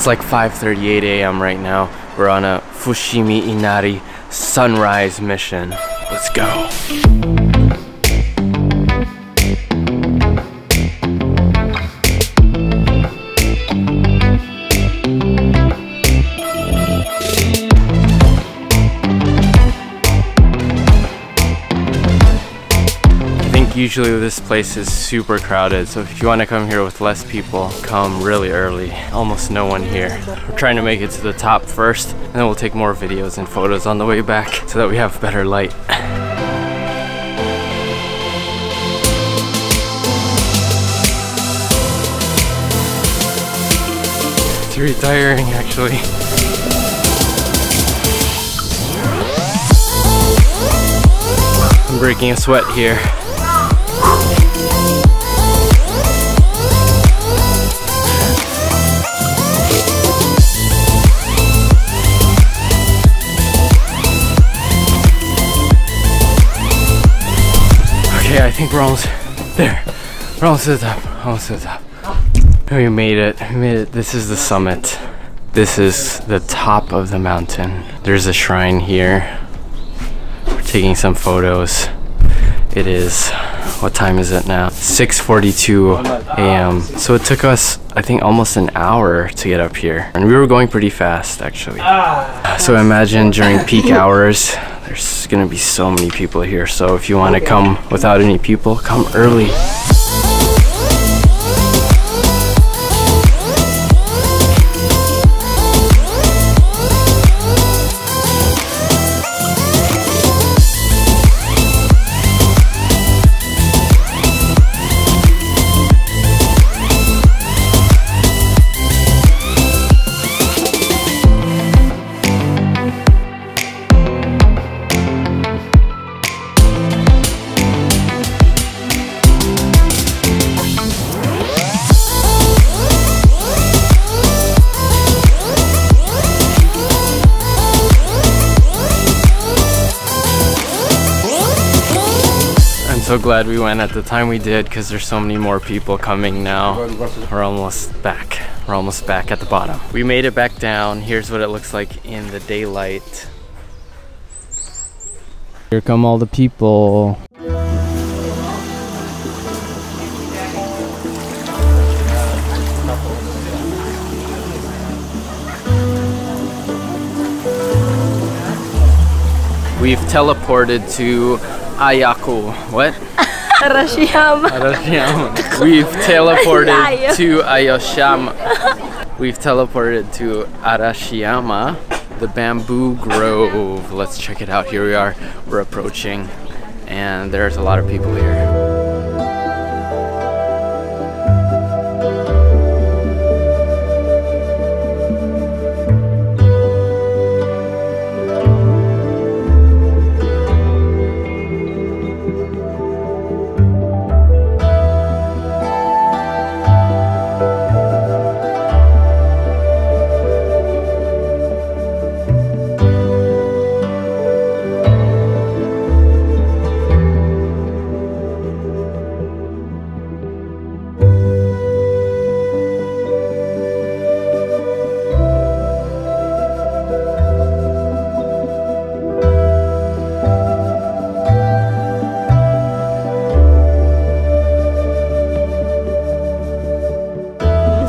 It's like 5.38 a.m. right now. We're on a Fushimi Inari sunrise mission. Let's go. Usually this place is super crowded, so if you want to come here with less people, come really early. Almost no one here. We're trying to make it to the top first, and then we'll take more videos and photos on the way back so that we have better light. It's really tiring actually. I'm breaking a sweat here. I think we're almost there. We're almost to the top. Almost to the top. We made it. We made it. This is the summit. This is the top of the mountain. There's a shrine here. We're taking some photos. It is what time is it now? 6:42 a.m. So it took us I think almost an hour to get up here. And we were going pretty fast actually. So imagine during peak hours there's gonna be so many people here. So if you want to come without any people, come early. So glad we went at the time we did because there's so many more people coming now. We're almost back. We're almost back at the bottom. We made it back down. Here's what it looks like in the daylight. Here come all the people. We've teleported to Ayako. What? Arashiyama. Arashiyama. We've teleported to Ayoshama. We've teleported to Arashiyama, the bamboo grove. Let's check it out. Here we are. We're approaching, and there's a lot of people here.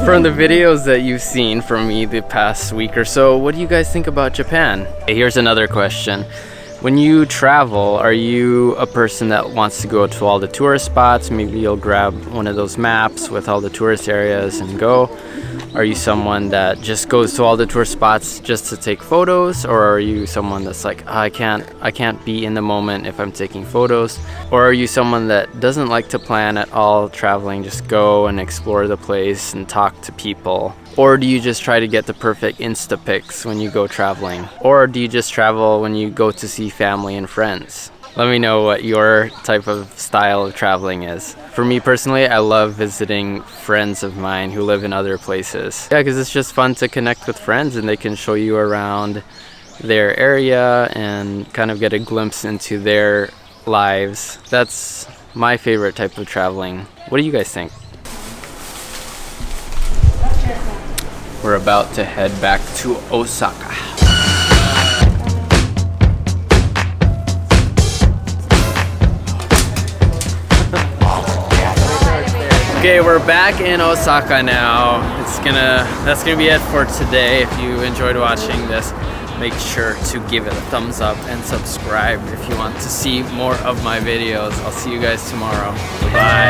From the videos that you've seen from me the past week or so, what do you guys think about Japan? Here's another question. When you travel, are you a person that wants to go to all the tourist spots? Maybe you'll grab one of those maps with all the tourist areas and go. Are you someone that just goes to all the tour spots just to take photos or are you someone that's like "Ah, I can't I can't be in the moment if I'm taking photos? Or are you someone that doesn't like to plan at all traveling just go and explore the place and talk to people? Or do you just try to get the perfect insta pics when you go traveling? Or do you just travel when you go to see family and friends let me know what your type of style of traveling is. For me personally, I love visiting friends of mine who live in other places. Yeah, because it's just fun to connect with friends and they can show you around their area and kind of get a glimpse into their lives. That's my favorite type of traveling. What do you guys think? we're about to head back to Osaka. Okay, we're back in Osaka now. It's gonna that's gonna be it for today. If you enjoyed watching this, make sure to give it a thumbs up and subscribe if you want to see more of my videos. I'll see you guys tomorrow. Bye.